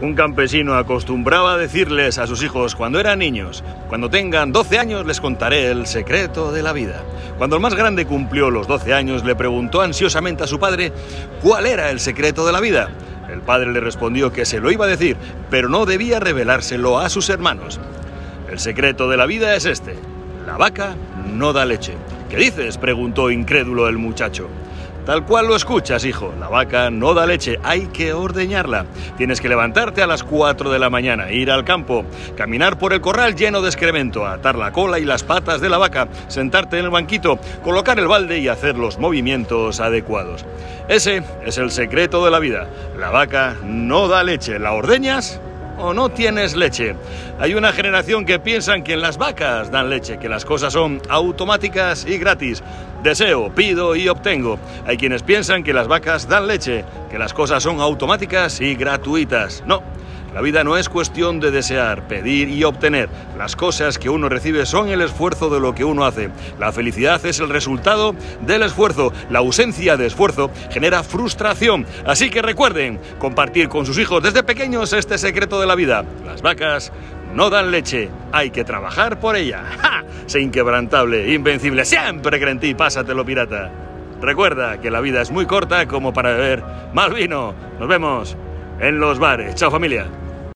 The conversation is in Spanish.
Un campesino acostumbraba a decirles a sus hijos cuando eran niños, cuando tengan 12 años les contaré el secreto de la vida. Cuando el más grande cumplió los 12 años le preguntó ansiosamente a su padre cuál era el secreto de la vida. El padre le respondió que se lo iba a decir, pero no debía revelárselo a sus hermanos. El secreto de la vida es este. La vaca no da leche. ¿Qué dices? preguntó incrédulo el muchacho. Tal cual lo escuchas, hijo. La vaca no da leche, hay que ordeñarla. Tienes que levantarte a las 4 de la mañana, ir al campo, caminar por el corral lleno de excremento, atar la cola y las patas de la vaca, sentarte en el banquito, colocar el balde y hacer los movimientos adecuados. Ese es el secreto de la vida. La vaca no da leche, la ordeñas o no tienes leche. Hay una generación que piensan que las vacas dan leche, que las cosas son automáticas y gratis. Deseo, pido y obtengo. Hay quienes piensan que las vacas dan leche, que las cosas son automáticas y gratuitas. No. La vida no es cuestión de desear, pedir y obtener. Las cosas que uno recibe son el esfuerzo de lo que uno hace. La felicidad es el resultado del esfuerzo. La ausencia de esfuerzo genera frustración. Así que recuerden compartir con sus hijos desde pequeños este secreto de la vida. Las vacas no dan leche, hay que trabajar por ella. ¡Ja! Sé inquebrantable, invencible, siempre creen en ti, pásatelo pirata. Recuerda que la vida es muy corta como para beber mal vino. Nos vemos en los bares. Chao familia.